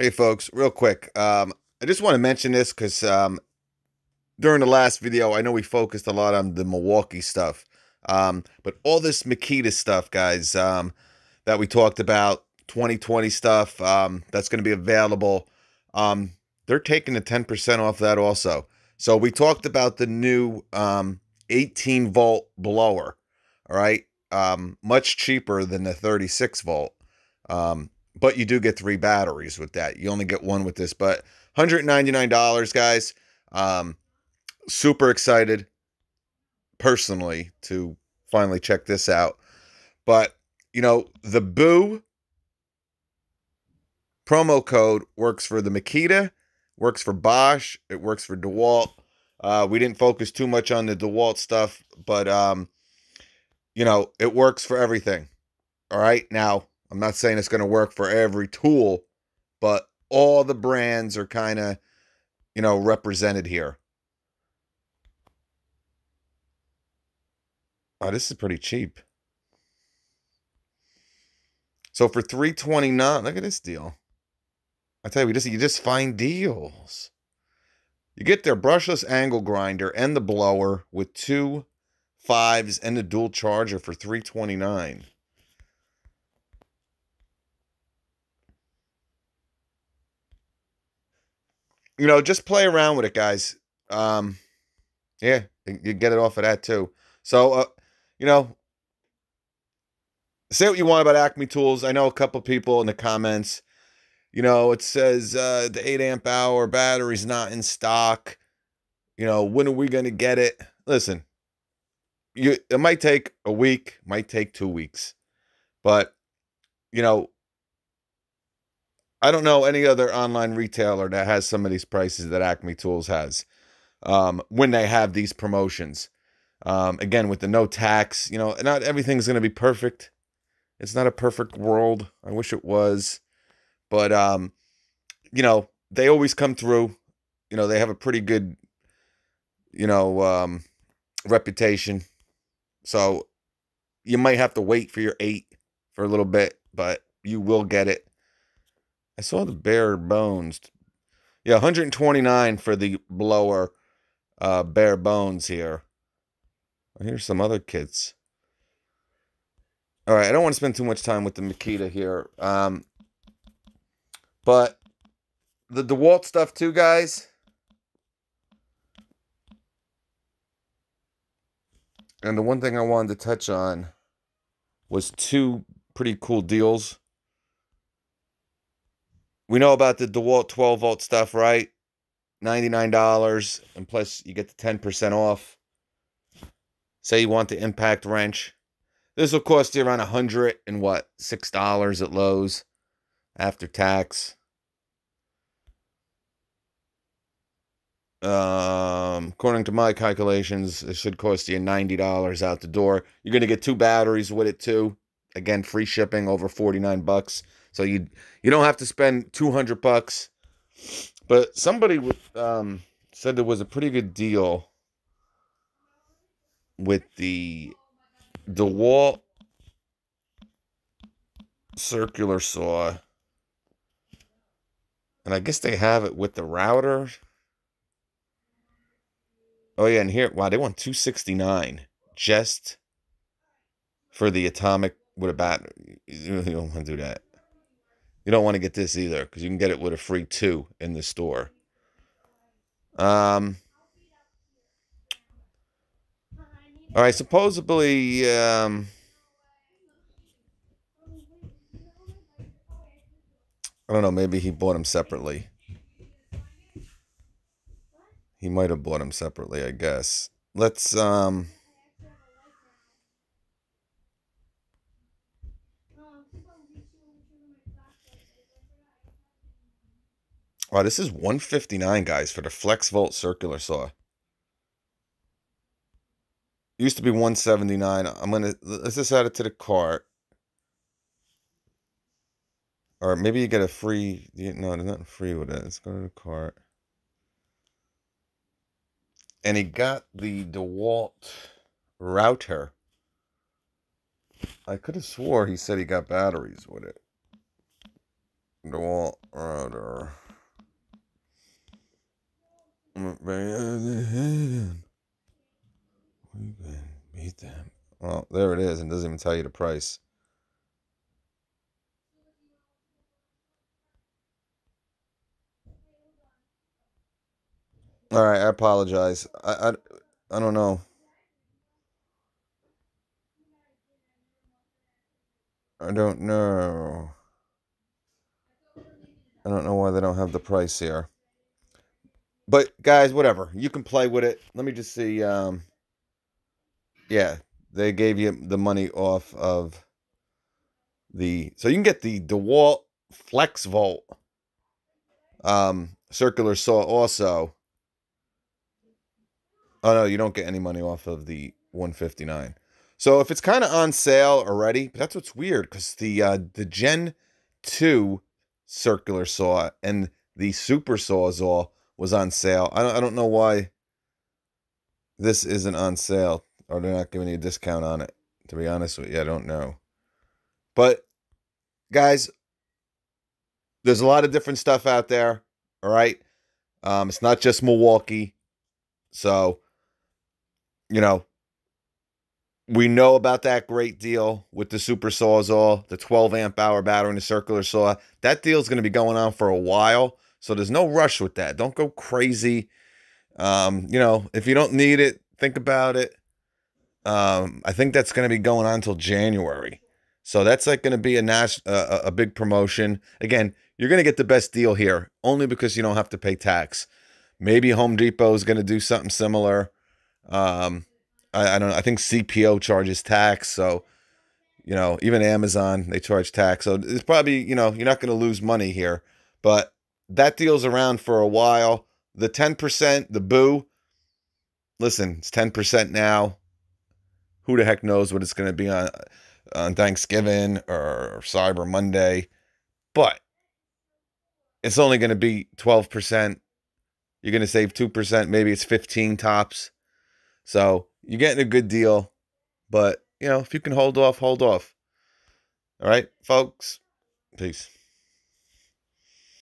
Hey, folks, real quick. Um, I just want to mention this because um, during the last video, I know we focused a lot on the Milwaukee stuff. Um, but all this Makita stuff, guys, um, that we talked about, 2020 stuff um, that's going to be available, um, they're taking the 10% off that also. So we talked about the new um, 18 volt blower, all right? Um, much cheaper than the 36 volt. Um, but you do get three batteries with that. You only get one with this, but $199, guys. Um, super excited personally to finally check this out. But, you know, the Boo promo code works for the Makita, works for Bosch, it works for DeWalt. Uh, we didn't focus too much on the DeWalt stuff, but, um, you know, it works for everything. All right. Now, I'm not saying it's going to work for every tool, but all the brands are kind of, you know, represented here. Oh, this is pretty cheap. So for 329, look at this deal. I tell you, we just you just find deals. You get their brushless angle grinder and the blower with two fives and the dual charger for 329. You know, just play around with it, guys. Um, yeah, you get it off of that too. So, uh, you know, say what you want about Acme Tools. I know a couple people in the comments, you know, it says uh, the 8 amp hour battery's not in stock. You know, when are we to get it? Listen, you it might take a week, might take two weeks. But, you know, I don't know any other online retailer that has some of these prices that Acme Tools has um, when they have these promotions. Um, again, with the no tax, you know, not everything's going to be perfect. It's not a perfect world. I wish it was. But, um, you know, they always come through. You know, they have a pretty good, you know, um, reputation. So you might have to wait for your eight for a little bit, but you will get it. I saw the bare bones. Yeah, 129 for the blower uh, bare bones here. Here's some other kits. All right, I don't want to spend too much time with the Makita here. Um, but the DeWalt stuff too, guys. And the one thing I wanted to touch on was two pretty cool deals. We know about the DeWalt 12 volt stuff, right? $99 and plus you get the 10% off. Say you want the impact wrench. This will cost you around a hundred and what six dollars at Lowe's after tax. Um, according to my calculations, it should cost you ninety dollars out the door. You're gonna get two batteries with it too. Again, free shipping over forty nine bucks. So you you don't have to spend two hundred bucks. But somebody um, said there was a pretty good deal with the DeWalt circular saw. And I guess they have it with the router. Oh yeah, and here, wow, they want 269 just for the atomic with a battery. You don't want to do that. You don't want to get this either because you can get it with a free two in the store. Um, All right, supposedly, um, I don't know, maybe he bought them separately. He might have bought them separately, I guess. Let's, um, Oh, this is 159 guys for the Flex Volt circular saw. Used to be 179 i'm gonna let's just add it to the cart. Or maybe you get a free no there's nothing free with it. Let's go to the cart. And he got the dewalt router. I could have swore he said he got batteries with it. Dewalt router Beat them. Well, there it is, and doesn't even tell you the price. All right, I apologize. I, I, I don't know. I don't know. I don't know why they don't have the price here. But guys, whatever. You can play with it. Let me just see. Um, yeah, they gave you the money off of the. So you can get the DeWalt Flex Volt um, circular saw also. Oh no, you don't get any money off of the 159. So if it's kind of on sale already, but that's what's weird because the uh, the Gen 2 circular saw and the super sawzall was on sale. I don't, I don't know why this isn't on sale or they're not giving you a discount on it. To be honest with you, I don't know. But guys, there's a lot of different stuff out there. All right. Um, it's not just Milwaukee. So, you know, we know about that great deal with the super sawzall, the 12 amp hour battery and the circular saw. That deal is going to be going on for a while. So there's no rush with that. Don't go crazy. Um, you know, if you don't need it, think about it. Um, I think that's going to be going on until January. So that's like going to be a, nas- uh, a big promotion. Again, you're going to get the best deal here only because you don't have to pay tax. Maybe Home Depot is going to do something similar. Um, I, I don't know. I think CPO charges tax. So, you know, even Amazon, they charge tax. So it's probably, you know, you're not going to lose money here. But that deal's around for a while. The 10%, the boo, listen, it's 10% now. Who the heck knows what it's going to be on on Thanksgiving or Cyber Monday. But it's only going to be 12%. You're going to save 2%. Maybe it's 15 tops. So you're getting a good deal. But, you know, if you can hold off, hold off. All right, folks. Peace.